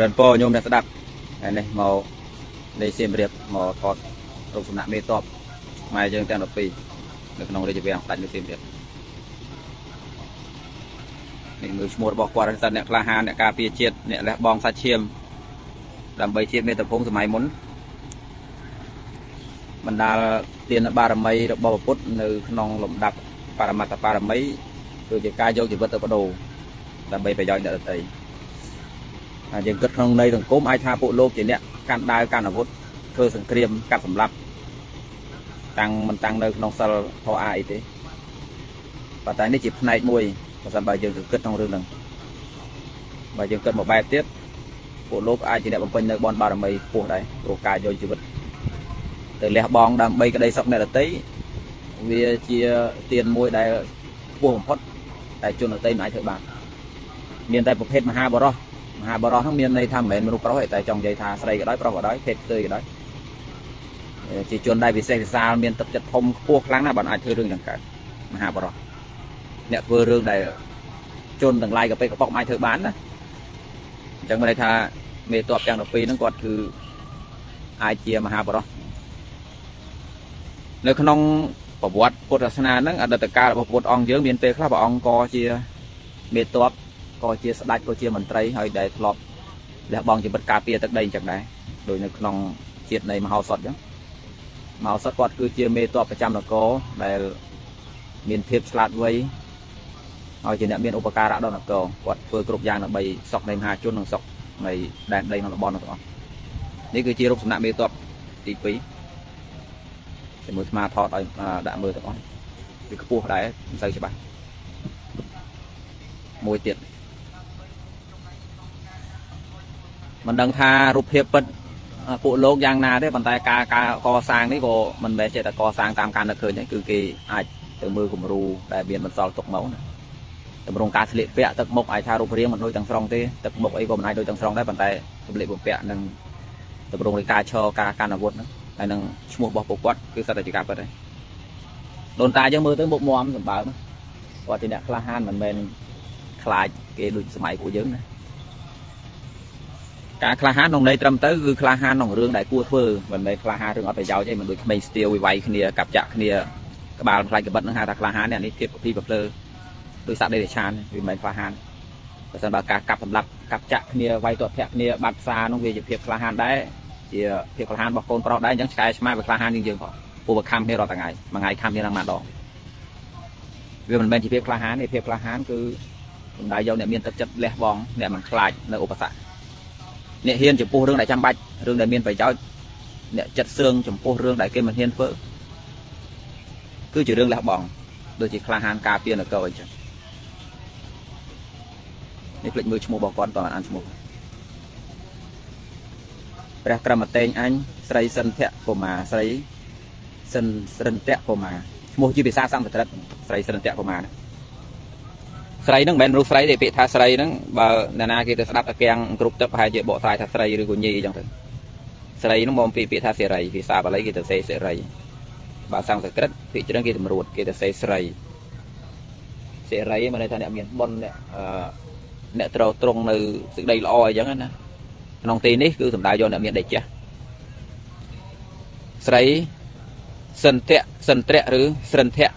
រិនពរញោមអ្នកស្ដាប់ហើយនេះមកលេខសៀមរាបមកថតរូបសំណាក់មេតបម៉ែយើងទាំង12នៅក្នុងរាជវាំងស្ដេចនៅសៀមរាបនេះមើលឈ្មោះរបស់គាត់សិនអ្នកក្លាហានអ្នកការពារជាតិអ្នកលះបង់សាច់ឈាមដើម្បីជាតិមេត្តាភូមិសម័យមុនបណ្ដាលទានបារមីរបស់ពុទ្ធនៅក្នុងលំដាប់បរមត្តបារមីគឺជាការយកជីវិតទៅបដូរដើម្បីប្រយោជន៍អ្នកដទៃហើ យយើងគិតក្នុងន័យសង្គមអាចថាពួកលោកជាអ្នកកាន់ដាវកាន់អាវុធធ្វើសង្គ្រាមកាត់សម្លាប់តាំងមិនតាំងនៅក្នុងសិលធម៌អាអីទេប៉ុន្តែនេះជាផ្នែកមួយបើសិនបើយើងគិតក្នុងរឿងហ្នឹងបើយើងគិតមកបែបទៀតពួកលោកអាចជាអ្នកបំពេញនៅបនបារមីខ្ពស់ដែរព្រោះការយកជីវិតទៅលះបង់ដើម្បីក្តីសុខអ្នកដទៃវាជាទានមួយដែលខ្ពស់បំផុតតែជនដទៃមិនអាចធ្វើបានមានតែប្រភេទមហាបរោះ មហាបរោះហ្នឹងមានន័យថាមិនមែនមនុស្សប្រុសទេតែចង់និយាយថាស្រីក៏ដោយប្រុសក៏ដោយភេទផ្ទុយក៏ដោយជាជនដែលពិសេសវិសាលមានទឹកចិត្តធំខ្ពស់ខ្លាំងណាស់បើអាចធ្វើរឿងយ៉ាងកើតមហាបរោះអ្នកធ្វើរឿងដែលជនទាំងឡាយក៏ពេកកប៉ុកមិនអាចធ្វើបានណាអញ្ចឹងមានន័យថាមេតបទាំង12ហ្នឹងគាត់គឺអាចជាមហាបរោះនៅក្នុងប្រវត្តិពុទ្ធសាសនាហ្នឹងអតីតកាលរបស់ពុទ្ធអង្គយើងមានពេលខ្លះព្រះអង្គក៏ជាមេតប ក៏ជាស្ដេចក៏ជាមន្ត្រីហើយដែលធ្លាប់លះបង់ជីវិតការពារទឹកដីអញ្ចឹងដែរដោយនៅក្នុងជាតិនៃមហោសថអញ្ចឹងមហោសថគាត់គឺជាមេតបប្រចាំនគរដែលមានភាពឆ្លាតវៃហើយជាអ្នកមានឧបការៈដល់នគរគាត់ធ្វើគ្រប់យ៉ាងដើម្បីសុខនៃមហាជននិងសុខនៃដែនដីក្នុងតំបន់ទាំងអស់នេះគឺជារូបសំណាកមេតបទី2ជាមួយស្មាថតឲ្យដាក់មើលទាំងអស់វាខ្ពស់ដែរមិនសូវច្បាស់មួយទៀត មិនដឹងថារូបភាពពិតពួកលោកយ៉ាងណាទេប៉ុន្តែការការកសាងនេះក៏មិនមែនចេះតែកសាងតាមការនឹកឃើញទេគឺគេអាចទៅមើលគំរូដែលមានបន្សល់ទុកមកណាតម្រងការស្លៀកពាក់ទឹកមុខអាចថារូបរាងមិនដូចទាំងស្រុងទេទឹកមុខអីក៏មិនអាចដូចទាំងស្រុងដែរប៉ុន្តែសម្លៀកបំពាក់និងតម្រងនៃការឈរការកាន់អាវុធហ្នឹងហើយនឹងឈ្មោះរបស់ពួកគាត់គឺសត្វតែជាការពិតដែរដូនតាយើងមើលទៅមុខមមសម្បើមគាត់ជាអ្នកក្លាហានមិនមែនខ្លាចគេដូចសម័យពួកយើងណា ការក្លាហានក្នុងន័យត្រឹមទៅគឺក្លាហានក្នុងរឿងដែលគួរធ្វើមិនមែនក្លាហានរឿងអត់ប្រយោជន៍ទេមិនដូចក្មេងស្ទាវវិវ័យគ្នាកាប់ចាក់គ្នាក្បាលផ្លាច់កបិតនឹងហៅថាក្លាហាននេះនេះទៀតពីប្រភ្លើដោយសត្វដេរឆានវាមិនមែនក្លាហានបើសិនបើការកាប់សម្លាប់កាប់ចាក់គ្នាវាយទាត់ធាក់គ្នាបាត់ផ្សារនោះវាជាភាពក្លាហានដែរជាភាពក្លាហានរបស់កូនប្រុសដែរអញ្ចឹងឆ្កែឆ្មាវាក្លាហានជាងយើងផងពួកវាខំគ្នារាល់ថ្ងៃមួយថ្ងៃខំគ្នាឡើងមួយដងវាមិនមែនជាភាពក្លាហានទេភាពក្លាហានគឺសំដៅយកអ្នកមានទឹកចិត្តលះបង់អ្នកមិនខ្លាចនៅឧបសគ្គ អ្នកហ៊ានចំពោះរឿងដែលចាំបាច់រឿងដែលមានប្រយោជន៍អ្នកចិត្តសឿងចំពោះរឿងដែលគេមិនហ៊ានធ្វើគឺជារឿងលះបង់ដូចជាក្លាហានការពារនគរអញ្ចឹងនេះភ្លេចមើលឈ្មោះរបស់គាត់តើអានឈ្មោះព្រះក្រមតេងអញស្រីសិនភៈកុមារស្រីសិនស្រិនតៈកុមារឈ្មោះជាភាសាសំស្ក្រឹតស្រីស្រិនតៈកុមារ ស្រីហ្នឹងមិនមែនមនុស្សស្រីទេពាក្យថាស្រីហ្នឹងបើអ្នកណាគេទៅស្ដាប់តាកៀងគ្រប់ទឹកប្រហែលជាបកស្រាយថាស្រីឬក៏ញីអញ្ចឹងទៅស្រីហ្នឹងមកពីពាក្យថាសេរីភាសាបាលីគេទៅសេសេរីបើសំស្ក្រឹតពាក្យច្រើនគេតម្រួតគេទៅសេស្រីសេរីមានន័យថាអ្នកមានបុណ្យអ្នកអឺអ្នកត្រូវត្រង់នៅសេចក្តីល្អអញ្ចឹងណាក្នុងទីនេះគឺសំដៅយកអ្នកមានដេចះស្រីសិនតៈសិនត្រៈឬស្រិនធៈ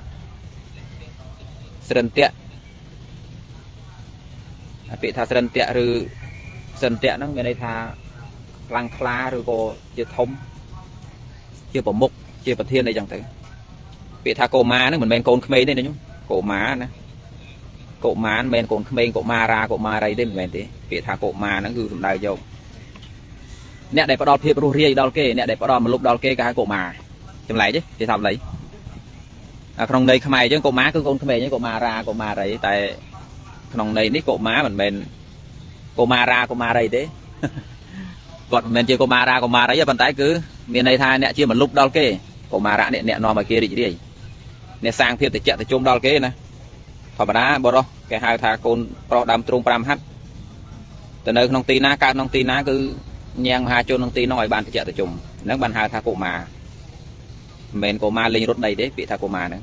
ស្រិនតៈ ពាក្យថាស្រិនតៈឬសិនតៈហ្នឹងមានន័យថាខ្លាំងខ្លាឬក៏ជាធំជាប្រមុខជាប្រធានអីចឹងទៅពាក្យថាកូម៉ាហ្នឹងមិនមែនកូនក្មេងទេណាញោមកូម៉ាណាកុមារមិនមែនកូនក្មេងកុមារាកុមារីទេមិនមែនទេពាក្យថាកុមារហ្នឹងគឺសំដៅយកអ្នកដែលផ្ដល់ភាពរស់រាយដល់គេអ្នកដែលផ្ដល់មលុបដល់គេគេហៅកុមារចម្លែកទេគេថាម្ល៉េះក្នុងន័យខ្មែរអញ្ចឹងកុមារគឺកូនក្មេងកុមារាកុមារីតែ ក្នុងន័យនេះកុមារមិនមែនកុមារាកុមារីទេគាត់មិនមែនជាកុមារាកុមារីទេប៉ុន្តែគឺមានន័យថាអ្នកជាមលុបដល់គេកុមារៈអ្នកអ្នកនាំឲ្យគេរីករាយអ្នកសាងភាពតិចតិជុំដល់គេណាធម្មតាបរោះគេហៅថាកូនប្រុសដើមទ្រូង5ហាត់ទៅនៅក្នុងទីណាកើតក្នុងទីណាគឺញ៉ាំងមហាជនក្នុងទីនោះឲ្យបានតិចតិជុំហ្នឹងបានហៅថាកុមារមិនមែនកុមារលេងរត់ដីទេពាក្យថាកុមារហ្នឹង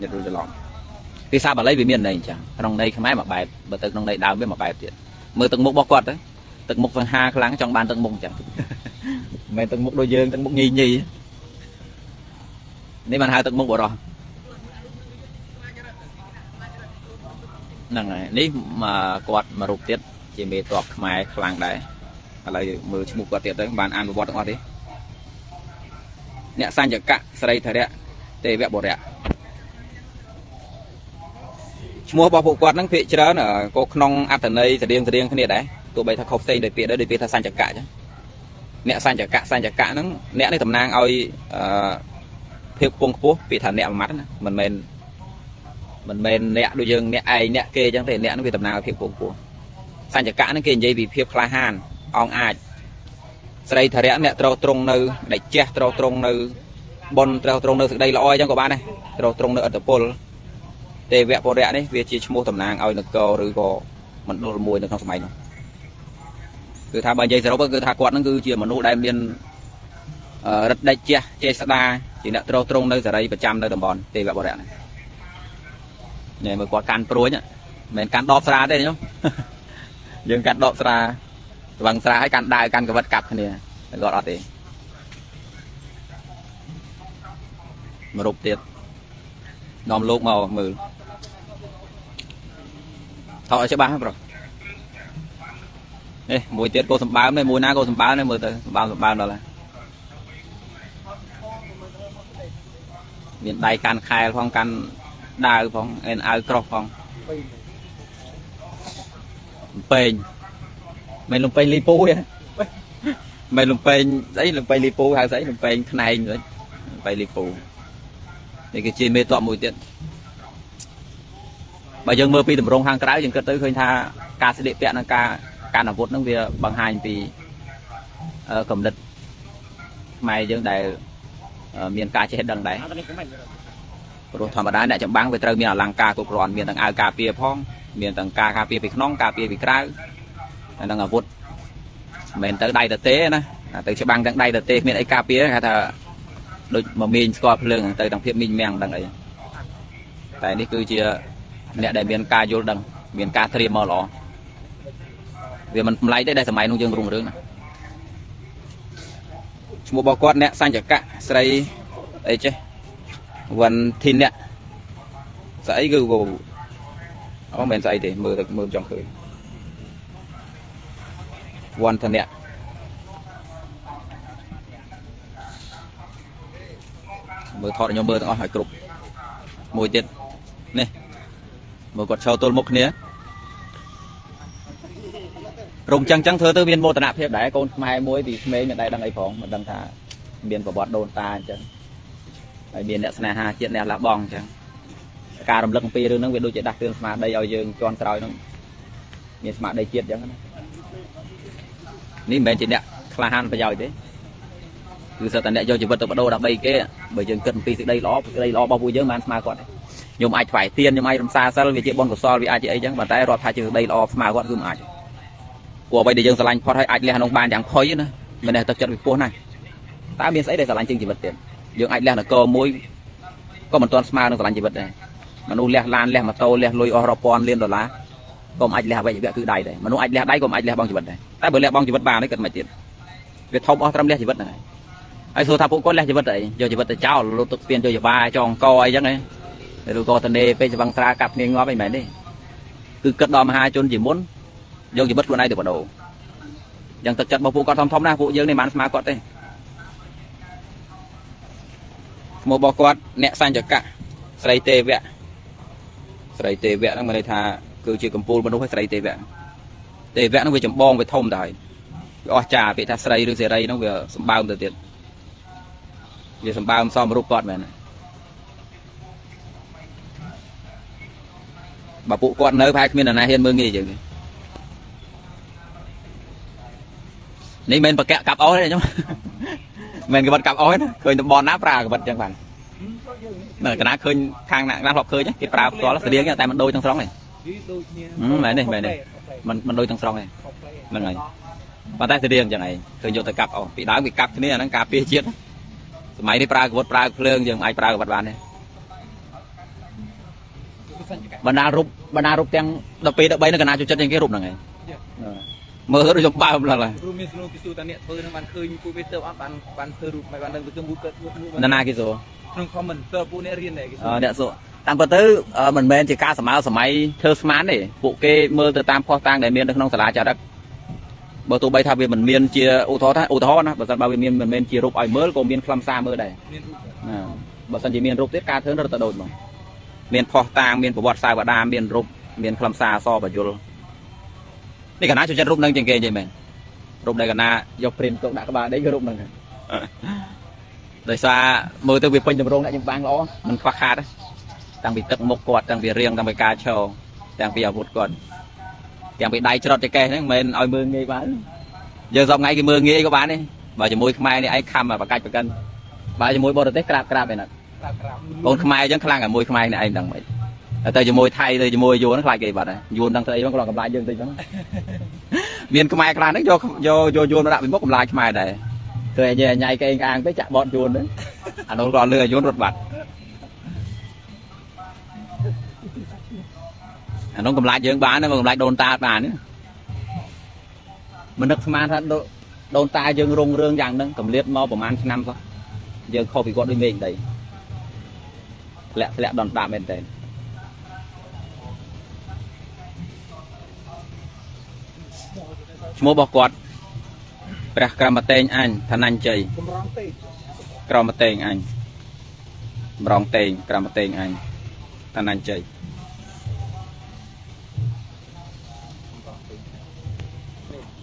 ញាតិរត់ច្រឡំ ភាសាបាលីវាមានន័យអញ្ចឹងក្នុងន័យខ្មែរមួយបែបបើទៅក្នុងន័យដើមវាមួយបែបទៀតមើលទឹកមុខរបស់គាត់ទៅទឹកមុខសង្ហាខ្លាំងចង់បានទឹកមុខអញ្ចឹងមិនមែនទឹកមុខដូចយើងទឹកមុខញីញីនេះបានហៅទឹកមុខបរោះហ្នឹងហើយនេះមកគាត់មករូបទៀតជាមេតបខ្មែរខ្លាំងដែរឥឡូវមើលឈ្មោះគាត់ទៀតទៅបានអានប្រវត្តិទាំងអស់ទេអ្នកសញ្ញកៈស្រីធរៈទេវបុរៈ ឈ្មោះរបស់ពួកគាត់ហ្នឹងភាកច្រើនក៏ក្នុងអត្ថន័យស្តៀងស្តៀងគ្នាដែរទោះបីថាខុសផ្សេងដោយពាក្យដែរដោយពាក្យថាសញ្ញកៈចឹងអ្នកសញ្ញកៈសញ្ញកៈហ្នឹងអ្នកនេះតំណាងឲ្យអឺភាពពងខ្ពស់ពាក្យថាអ្នកមួយម៉ាត់ណាមិនមែនមិនមែនអ្នកដូចយើងអ្នកឯងអ្នកគេចឹងទេអ្នកហ្នឹងវាតំណាងឲ្យភាពពងខ្ពស់សញ្ញកៈហ្នឹងគេនិយាយពីភាពក្លាហានអងអាចស្រីធរៈអ្នកត្រូវត្រង់នៅដែលចេះត្រូវត្រង់នៅបនត្រូវត្រង់នៅសេចក្តីល្អអញ្ចឹងក៏បានដែរត្រូវត្រង់នៅអត្តពល ទេវបុរៈនេះវាជាឈ្មោះតំណាងឲ្យនគរឬក៏មណ្ឌលមួយនៅក្នុងសម័យនោះគឺថាបើនិយាយសរុបគឺថាគាត់នឹងគឺជាមនុស្សដែលមានរិទ្ធដេចជះចេស្តាជាអ្នកត្រូវត្រង់នៅសេរីប្រចាំនៅតំបន់ទេវបុរៈនេះនេះមើលគាត់កាន់ព្រួយមិនមែនកាន់ដបស្រាទេញោមយើងកាន់ដបស្រាស្វឹងស្រាឲ្យកាន់ដាវកាន់កវិតកាប់គ្នាគាត់អត់ទេមករូបទៀតនាំលោកមកមើល ថតឲ្យច្បាស់ប្រុសនេះមួយទៀតគោសម្បើមនេះមួយណាគោសម្បើមនេះមើលទៅសម្បើមសម្បើមដល់ហើយមានដៃកាន់ខែលផងកាន់ដាវផងអែនអាវក្រោះផងលំពេងមិនលំពេងលីពូទេមិនលំពេងស្អីលំពេងលីពូហៅស្អីលំពេងថ្នែងវិញលំពេងលីពូនេះគឺជាមេតបមួយទៀត បើយើងមើលពីតម្រងខាងក្រៅយើងគិតទៅឃើញថាការស្លៀកពាក់និងការការអាវុធហ្នឹងវាបង្ហាញពីកំណត់ខ្មែរយើងដែលមានការចេះដឹងដែរព្រោះធម្មតាអ្នកចម្បាំងវាត្រូវមានអលង្ការគ្រប់គ្រាន់មានទាំងអាវការពារផងមានទាំងការការពារពីក្នុងការពារពីក្រៅហើយនឹងអាវុធមិនមែនទៅដៃទៅទេណាទៅច្បាំងទាំងដៃទៅទេគ្មានអីការពារគេថាដូចមកមីងស្គាល់ភ្លើងទៅទាំងភាពមីងមាំងដឹងអីតែនេះគឺជា អ្នកដែលមានការយល់ដឹងមានការត្រៀមមកល្អវាមិនចម្លែកទេដែលសម័យនោះយើងរុងរឿងណាឈ្មោះរបស់គាត់អ្នកសញ្ញកៈស្រីអីចេះវ៉ាន់ធីនៈស្អីគឺអូមិនមែនស្អីទេមើលទៅមើលចង់ឃើញវ៉ាន់ធនៈមើលថតខ្ញុំមើលទាំងអស់ឲ្យគ្រប់មួយទៀតនេះ មើលគាត់ឈរទល់មុខគ្នារងចឹងចឹងធ្វើទៅមានមោទនភាពដែរកូនខ្មែរមួយពីក្មេងមិនដែរដឹងអីផងមិនដឹងថាមានប្រវត្តិដូនតាអញ្ចឹងហើយមានអ្នកស្នេហាជាតិអ្នកលះបង់អញ្ចឹងការរំលឹកអំពីរឿងហ្នឹងវាដូចជាដាស់តឿនស្មារតីឲ្យយើងជន់ក្រោយហ្នឹងមានស្មារតីជាតិអញ្ចឹងណានេះមិនមែនជាអ្នកក្លាហានប្រយោជន៍ទេគឺសិតតែអ្នកយកជីវិតទៅបដូរដើម្បីគេបើយើងគិតអំពីសេចក្តីល្អសេចក្តីល្អរបស់ពួកយើងមិនស្មើគាត់ទេ ខ្ញុំអាចថ្វាយទៀនខ្ញុំអាចរំសាសិលវាជាបុណ្យកុសលវាអាចជាអីចឹងប៉ុន្តែរាប់ថាជាសេចក្តីល្អស្មើគាត់គឺមិនអាចព្រោះអ្វីដែលយើងស្រឡាញ់ផុតហើយអាចលះក្នុងបានយ៉ាងផុយណាមិនដែលទឹកចិត្តវាពោះណាស់តើមានស្អីដែលស្រឡាញ់ជាងជីវិតទៀតយើងអាចលះនគរមួយក៏មិនទាន់ស្មើនឹងស្រឡាញ់ជីវិតដែរមនុស្សលះឡានលះម៉ូតូលះលុយអស់រាប់ពាន់លានដុល្លារក៏មិនអាចលះអ្វីវៈគឺដៃដែរមនុស្សអាចលះដៃក៏មិនអាចលះបង់ជីវិតដែរតែបើលះបង់ជីវិតបានទេគិតមិនទៀតវាធំអស់ត្រឹមលះជីវិតហ្នឹងហើយសួរថាពួកគាត់លះជីវិតអីយកជីវិតទៅចោលលុតទឹកស្ពានយកយបាចងកអីចឹងហ៎ ឬក៏តនេពេកស្វឹងស្រាកាប់គ្នាងាប់អីមិនមែនទេគឺគិតដល់មហាជនជាមុនយកជីវិតខ្លួនឯងទៅបដូរយ៉ាងទឹកចិត្តរបស់ពួកគាត់ធំធំណាស់ពួកយើងនេះមិនស្មើគាត់ទេឈ្មោះរបស់គាត់អ្នកសញ្ញកៈស្រីទេវៈស្រីទេវៈហ្នឹងមានន័យថាគឺជាកម្ពូលមនុស្សហើយស្រីទេវៈទេវៈហ្នឹងវាចម្បងវាធំទៅហើយវាអស្ចារ្យពាក្យថាស្រីឬសេរីហ្នឹងវាសម្បើមទៅទៀតវាសម្បើមសមរូបគាត់មែន បើពួកគាត់នៅប្រហែលគ្មាននរណាហ៊ានមើលងាយយើងនេះមិនបកកាប់អស់ទេខ្ញុំមិនកបិតកាប់អស់ណាឃើញតំបន់ណាប្រើកបិតចឹងបាននៅកណាឃើញខាងណាខ្លះធ្លាប់ឃើញគេប្រើផ្ទាល់ស្រៀងតែមិនដូចទាំងស្រុងទេដូចគ្នាមែនទេមែនទេមិនមិនដូចទាំងស្រុងទេហ្នឹងហើយប៉ុន្តែស្រៀងចឹងឯងឃើញយកទៅកាប់អស់ពីដើមគេកាប់គ្នាអាហ្នឹងការពារជាតិសម័យនេះប្រើកបិតប្រើភ្លើងយើងអាចប្រើកបិតបានទេ បណ្ដារូបបណ្ដារូបទាំង12 13នៅកណាជួយចិត្តជាងគេរូបហ្នឹងឯងមើលទៅដូចខ្ញុំបើមឡើយរូបមានស្នូពីស៊ូតាអ្នកធ្វើនឹងបានឃើញពួកវាទៅអត់បានបានធ្វើរូបមិនបានដឹងទៅគឺមួយកើតមួយនរណាគេសួរក្នុង comment តើពួកអ្នករៀនដែរគេអឺអ្នកសួរតាមពិតទៅអឺមិនមែនជាការសម័យសម័យធ្វើស្មានទេពួកគេមើលទៅតាមផុសតាំងដែលមាននៅក្នុងសាលាចារឹកបើទោះបីថាវាមិនមានជាឧទាហរណ៍ថាឧទាហរណ៍ណាបើសិនបើវាមានមិនមែនជារូបឲ្យមើលក៏មានខ្លឹមសារមើលដែរមានរូបណាបើសិនជាមានរូបទៀតការធ្វើរត់ទៅដូចមក មានផុសតាងមានប្រវត្តិសាស្ត្រវតាមានរូបមានខ្លឹមសារអសបញ្យលនេះកណាចូលចិត្តរូបនឹងជាងគេនិយាយមែនរូបដែលកណាយកព្រិនទុកដាក់ក្បាលដេកគឺរូបនឹងដោយសារមើលទៅវាពេញតម្រងអ្នកចំបាំងល្អមិនខ្វះខាតទេតាំងពីទឹកមុខគាត់តាំងពីរៀងតាំងពីការឈរតាំងពីអាវុធគាត់ទាំងពីដៃច្រត់ចកេះហ្នឹងមិនមែនឲ្យមើលងាយបានយើងសពថ្ងៃគេមើលងាយក៏បានទេបើជាមួយខ្មែរនេះឯងខំបកាច់បកិនបើជាមួយបរទេសក្រាបក្រាបឯណា ក្រាបក្រាបកូនខ្មែរអញ្ចឹងខ្លាំងតែមួយខ្មែរនេះឯងដឹងមិនតែទៅជាមួយថៃទៅជាមួយយួនខ្លាចគេបាត់ហើយយួនដឹងស្អីហ្នឹងក៏កំឡាចយើងតិចហ្នឹងមានខ្មែរខ្លះហ្នឹងយកយកយកយួនមកដាក់ពីមុខកំឡាចខ្មែរដែរឃើញញ៉ៃញ៉ៃកេងអាងទៅចាក់បត់យួនហ្នឹងអានោះក៏លឺឲ្យយួនរត់បាត់អានោះកំឡាចយើងបានទេមកកំឡាចដូនតាបានទេមិននឹកស្មានថាដូដូនតាយើងរុងរឿងយ៉ាងហ្នឹងកំលៀតមកប្រហែលឆ្នាំសោះយើងខុសពីគាត់ដូចមេឃដីធ្លាក់ធ្លាក់ដនដាក់មែនតើឈ្មោះរបស់គាត់ព្រះក្រមតេងអញឋានញ្ញជ័យកំរងទេក្រមតេងអញម្រងតេងក្រមតេងអញឋានញ្ញជ័យ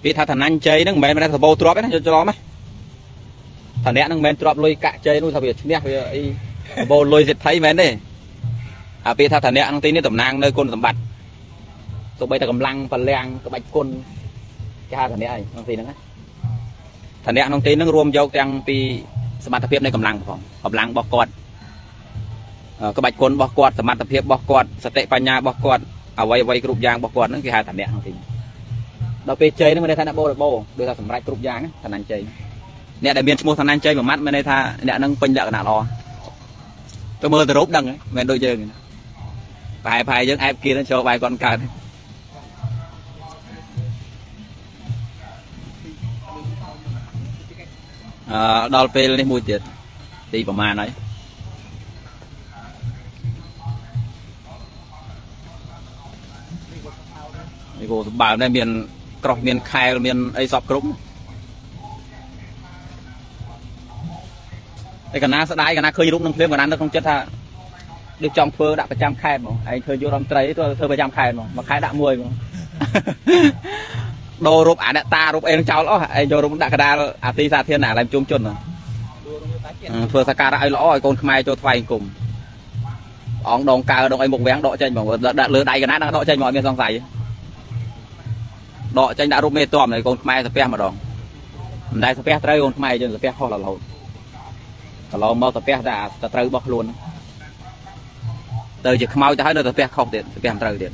ពាក្យថាឋានញ្ញជ័យហ្នឹងមិនមែនថាសបោទ្របទេណាយល់ច្រឡំណាឋានៈហ្នឹងមិនមែនទ្របលុយកាក់ជ័យនោះថាវាឈ្នះវាអីស បោលុយសិទ្ធិមែនទេអាពេលថាឋានៈក្នុងទីនេះតំណាងនៅគុណសម្បត្តិទោះបីតែកម្លាំងបលាំងក្បាច់គុណគេហៅឋានៈអីក្នុងទីហ្នឹងណាឋានៈក្នុងទីហ្នឹងរួមយកទាំងពីសមត្ថភាពនៃកម្លាំងផងកម្លាំងរបស់គាត់អឺក្បាច់គុណរបស់គាត់សមត្ថភាពរបស់គាត់សតិបញ្ញារបស់គាត់អ្វីអ្វីគ្រប់យ៉ាងរបស់គាត់ហ្នឹងគេហៅឋានៈក្នុងទីនេះដល់ពេលជ័យហ្នឹងមានន័យថាអ្នកបោរបោដូចថាសម្រេចគ្រប់យ៉ាងណាឋានៈជ័យអ្នកដែលមានឈ្មោះឋានៈជ័យមួយម៉ាត់មានន័យថាអ្នកហ្នឹងពេញលក្ខណៈល្អ ទៅមើលទៅរូបដឹងហ្នឹងមិនមែនដូចយើងទេប្រហែលប្រហែលយើងអែបគៀនចូលបាយគាត់កើតអឺដល់ពេលនេះមួយទៀតទីប្រហែលហើយនេះគោសម្បើមដែរមានក្រោះមានខែលមានអីសពគ្រប់ តែកណាស្ដាយកណាឃើញរូបនឹងភ្លាមកណានៅក្នុងចិត្តថាដូចចង់ធ្វើដាក់ប្រចាំខេត្តហ្មងឯងធ្វើយករដ្ឋមន្ត្រីទៅធ្វើប្រចាំខេត្តហ្មងមួយខែដាក់មួយហ្មងដូររូបអាអ្នកតារូបអីនឹងចោលអស់ឯងយករូបដាក់កដាលអាទីសាធារណៈឡើងជុំជនហ្មងដួលរំតាជាតិអឺធ្វើសក្ការៈឲ្យល្អឲ្យកូនខ្មែរចូលថ្វាយអង្គមអង្គដងកើដងអីមុខវាំងដកចេញហ្មងដាក់លើដៃកណាដកចេញមកអត់មានសង្ស័យដកចេញដាក់រូបមេតមឲ្យកូនខ្មែរសាពះម្ដងមិនដែលសាពះត្រូវកូនខ្មែរយើងសាពះខុសរហូត កន្លងមកសាពះតែតែត្រូវរបស់ខ្លួនហ្នឹងទៅជាខ្មោចទៅហើយនៅតែផ្ទះខុសទៀតផ្ទះមិនត្រូវទៀត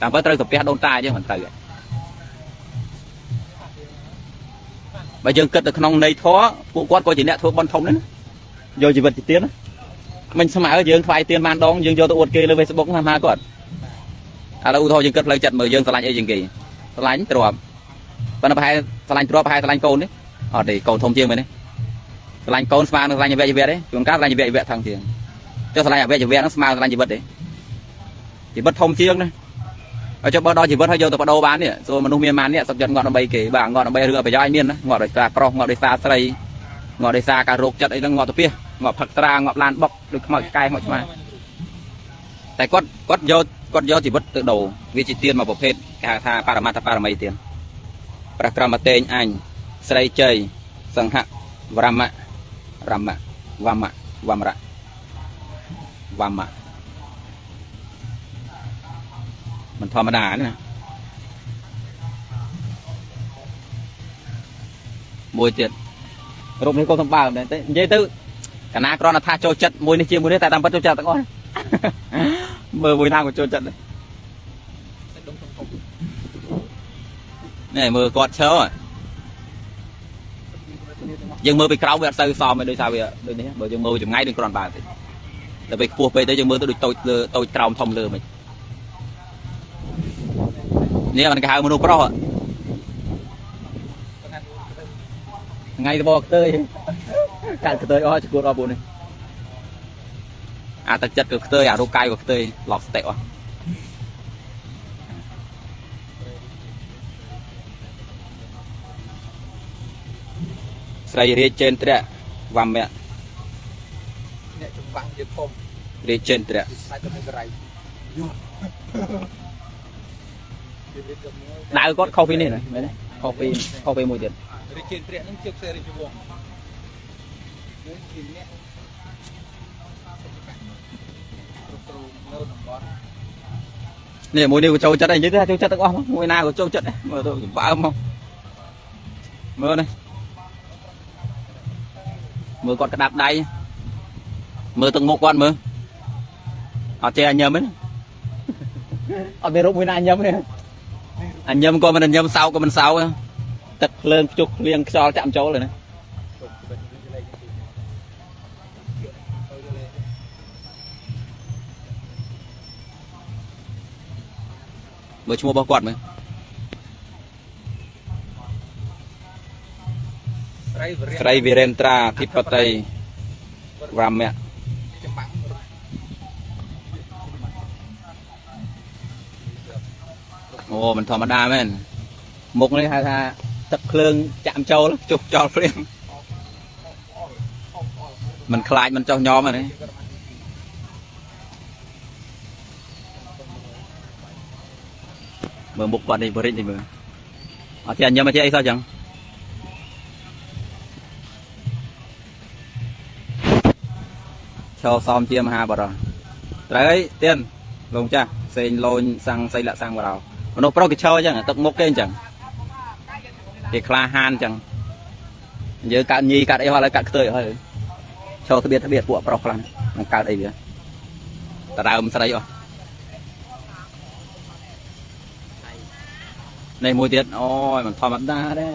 តាមពិតត្រូវទៅផ្ទះដូនតាអញ្ចឹងមិនត្រូវទេបើយើងគិតទៅក្នុងន័យធម៌ពួកគាត់ក៏ជាអ្នកធ្វើបន់ធំដែរណាយកជីវិតទៅទៀតណាមិនស្មើយើងថ្វាយទៀនបានដងយើងយកទៅអួតគេលើ Facebook ណាថាគាត់ឥឡូវឧទាហរណ៍យើងគិតផ្លូវចិត្តមើលយើងឆ្លាញ់អីជាងគេឆ្លាញ់ទ្របប៉ុន្តែប្រហែលឆ្លាញ់ទ្របប្រហែលឆ្លាញ់កូននេះ អត់ទេកូនធំជាងមែនទេស្រឡាញ់កូនស្មើនឹងស្រឡាញ់ជីវិតជីវិតទេជួនកាលស្រឡាញ់ជីវិតជីវិតថងជាងចុះស្រឡាញ់ជីវិតជីវិតហ្នឹងស្មើស្រឡាញ់ជីវិតទេជីវិតធំជាងណាហើយចុះបើដល់ជីវិតហើយយកទៅបដូរបាននេះសូមនុស្សមានបាននេះសុខចិត្តងាត់ដើម្បីគេបាទងាត់ដើម្បីរឿងប្រយោជន៍មានណាងាត់ដោយសារប្រុសងាត់ដោយសារស្រីងាត់ដោយសារការរោគចិត្តអីហ្នឹងងាត់ទៅពីងាត់ផឹកត្រាងាត់ឡានបុកដូចខ្មោចកែខ្មោចឆ្មាតែគាត់គាត់យកគាត់យកជីវិតទៅដូរវាជាទានមួយប្រភេទគេហៅថាបរមត្ថបរមីទានព្រះក្រមតេងអញ ស្រីជ័យសង្ហវរមៈរមៈវមៈវមរៈវមៈមិនធម្មតាណាមួយទៀតរូបនេះក៏សម្បើមដែរតែនិយាយទៅកណាគ្រាន់តែថាចូលចិត្តមួយនេះជាមួយនេះតែតាមពិតចូលចិត្តទាំងអស់មើលមួយណាក៏ចូលចិត្តដែរដុំធំធំនេះមើលគាត់ឈរ យើងមើលពីក្រោមវាអត់សូវសមទេដោយសារវាដូចនេះបើយើងមើលចម្ងាយដូចគ្រាន់បើទេដល់ពេលខ្ពស់ពេកទៅយើងមើលទៅដូចតូចលើតូចក្រោមធំលើមិននេះมันគេហៅមនុស្សប្រុសហ្នឹងថ្ងៃទៅបកខ្ទើយកាត់ខ្ទើយអស់ឈួតអស់ពួកនេះអាទឹកចិត្តក៏ខ្ទើយអារូបកាយក៏ខ្ទើយឡប់ស្តិអស់ ស្រីរាជចេនត្រៈវមៈអ្នកចម្បាំងជាធំរាជចេនត្រៈស្លាច់ទៅនឹងក្រៃដៅគាត់ខុសពីនេះណាមែនទេខុសពីខុសពីមួយទៀតរាជាព្រះនឹងជើបសេរីជាវងយើងជាអ្នកគ្រប់គ្រងនៅតំបន់នេះមួយនេះក៏ចូលចិត្តដែរនិយាយទៅចូលចិត្តទាំងអស់មកមួយណាក៏ចូលចិត្តដែរមើលទៅបើអើមកមើលនេះ មើលគាត់ក្តាប់ដៃមើលទឹកមុខគាត់មើលអត់ចេះអញញឹមទេអត់មានរូបមួយណាអញញឹមទេអញញឹមក៏មិនអញញឹមសោកក៏មិនសោកទឹកភ្លើងខ្ជុះភ្លៀងខ្យល់ចាក់ចូលហ្នឹងមើលឈ្មោះរបស់គាត់មើល ត្រីវីរេនត្រាអធិបតីវរមៈអូមិនធម្មតាមែនមុខនេះហៅថាទឹកភ្លើងចាក់ចូលជុះចោលព្រាមមិនខ្លាចមិនចោះញោមហ្នឹងមើលមុខគាត់នេះបរិទ្ធនេះមើលអត់ទេញ៉ាំអត់ទេអីសោះចឹង ឈរសមជាមហាបរោះត្រូវអីទៀនលោកចាស់សេងលោញសាំងសៃលៈសាំងបរោះមនុស្សប្រុសគេឈរអញ្ចឹងទឹកមុខគេអញ្ចឹងគេក្លាហានអញ្ចឹងយើងកាត់ញីកាត់អីហោះហើយកាត់ខ្ទើយហើយឈរត្បៀតត្បៀតពួកប្រុសខ្លាំងនឹងកើតអីវាតដើមស្រីអស់នេះមួយទៀតអូយមិនធម្មតាទេ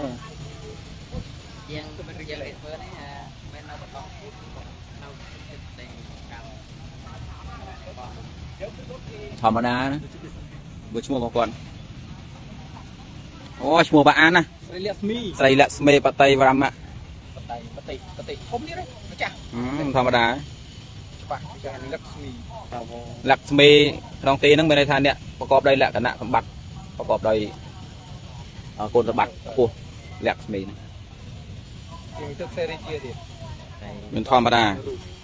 ជាងមិនរៀលធ្វើនេះមិននៅបន្តនៅចិត្តតែកម្ម ធម្មតាណាបើឈ្មោះរបស់គាត់អូឈ្មោះបាអានណាស្រីលក្ស្មីស្រីលក្ស្មីបតីវរមៈបតៃបតៃបតៃធំនេះម្ចាស់ហឹមធម្មតាច្បាស់ចាស់លក្ស្មីតើលក្ស្មីក្នុងទីហ្នឹងមានន័យថាអ្នកប្រកបដោយលក្ខណៈសម្បត្តិប្រកបដោយអគុណសម្បត្តិខ្ពស់លក្ស្មីហ្នឹងជាងទឹកសេរីជាទៀតមិនធម្មតា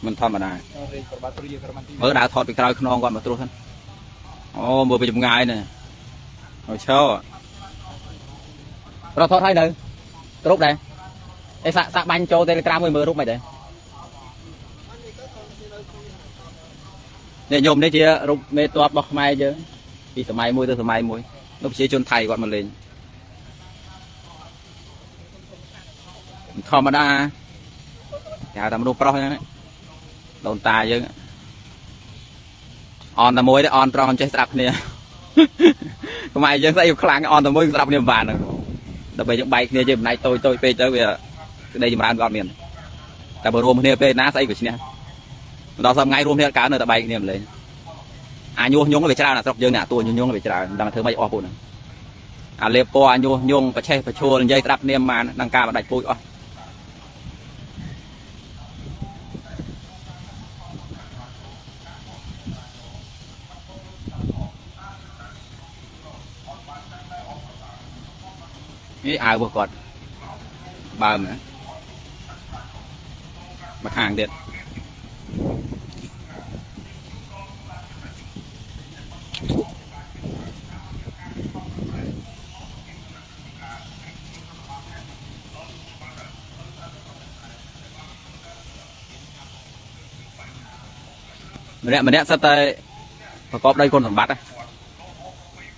មិនធម្មតារេប្របាទព្រាក្រមន្ទីមើលដើរថតពីក្រោយខ្នងគាត់មកត្រួសហ្នឹង អូមើលពីចម្ងាយនេះអូឈររត់ថតឲ្យនៅរូបដែរអេសាក់សាក់បាញ់ចូល Telegram មួយមើលរូបមិនដែរនេះញោមនេះជារូបមេតបរបស់ខ្មែរយើងពីសម័យមួយទៅសម័យមួយនោះប្រជាជនថៃគាត់មកលេងធម្មតាគេហៅថាមនុស្សប្រុសហ្នឹងណាដូនតាយើង អនតែមួយទេអនប្រុសមិនចេះស្ដាប់គ្នាខ្មែរយើងស្អីខ្លាំងអនតែមួយស្ដាប់គ្នាមិនបានហ្នឹងដើម្បីយើងបែកគ្នាជាផ្នែកតូចតូចពេកទៅវាក្តីចម្រើនក៏អត់មានតែបើរួមគ្នាពេកណាស្អីក៏ឈ្នះដល់សប្តាហ៍ថ្ងៃរួមគ្នាកើតនៅតែបែកគ្នាម្លេះអាញុះញងវាច្រើនអាស្រុកយើងនេះអាតួញុះញងវាច្រើនដល់តែធ្វើម៉េចអស់ពួកហ្នឹងអាលេបពណ៌អាញុះញងប្រឆេះប្រឈួលនិយាយស្ដាប់គ្នាមិនបានដល់ការបណ្ដាច់ពូជអស់ នេះអាវរបស់គាត់បើមណាមកខាងទៀតម្នាក់ម្នាក់សិតតែប្រកបដោយគុណសម្បត្តិណា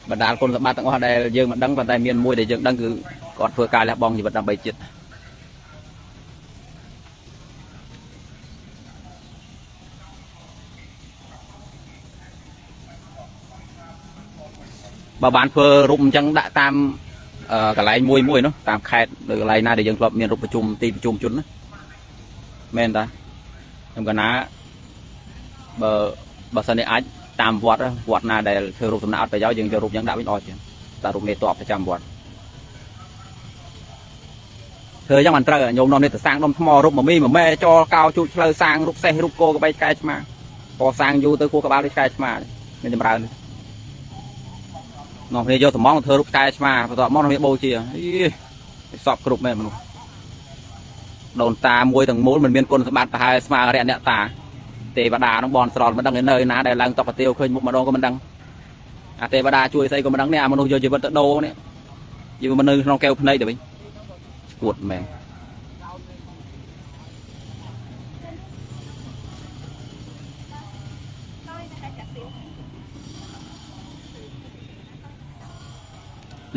បណ្ដាលគុណសម្បត្តិទាំងអស់ដែលយើងមិនដឹងប៉ុន្តែមានមួយដែលយើងដឹងគឺគាត់ធ្វើការលះបង់ជីវិតដើម្បីជាតិបើបានធ្វើរូបអញ្ចឹងដាក់តាមអឺកន្លែងមួយមួយនោះតាមខេត្តឬកន្លែងណាដែលយើងធ្លាប់មានរូបប្រជុំទីប្រជុំជនណាមែនតាខ្ញុំកណាបើបើសិននេះអាច តាមវត្តណាវត្តណាដែលធ្វើរូបសំណាកអត់ប្រយោជន៍យើងយករូបយ៉ាងដាក់វិញអត់ចឹងតារូបមេតបប្រចាំវត្តធ្វើយ៉ាងមិនត្រូវញោមនាំនេះទៅសាងដុំថ្មរូបមមីមមែចលកោជូតឆ្លូវសាងរូបសេះរូបគោក្បីកែឆ្មាកសាងយូរទៅគួរក្បាលដូចកែឆ្មាមានចម្រើននាំគ្នាយកត្មងធ្វើរូបកែឆ្មាបន្ទាប់មកនាំគ្នាបូជាអីសពគ្រប់មែនមនុស្សដូនតាមួយទាំងមូលមិនមានគុណសម្បត្តិប្រហែលស្មើរយៈអ្នកតា ទេវតានឹងបនស្រន់មិនដឹងនៅណាដែលឡើងតបទាវឃើញមុខម្ដងក៏មិនដឹងអាទេវតាជួយស្អីក៏មិនដឹងនេះអាមនុស្សយកជីវិតទៅដូរនេះយើងមិននៅក្នុងកែវភ្នែកទៅវិញស្គួតមែន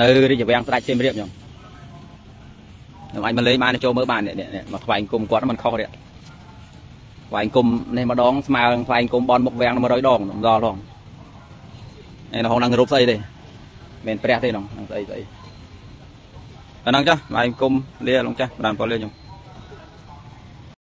នៅរាជវាំងស្ដេចសៀមរាបខ្ញុំខ្ញុំអាចមកលេងបានចូលមើលបាននេះនេះមកថ្វាយគុំគាត់មិនខុសទេ ថ្វាយគុំនេះម្ដងស្មើនឹងថ្វាយគុំបនមុខវាំង100ដងម្ដងផងឯនៅក្នុងនឹងរូបស្អីទេមិនព្រះទេក្នុងនឹងស្អីស្អីអាហ្នឹងចាស់ថ្វាយគុំលាលងចាស់បានពលលាខ្ញុំ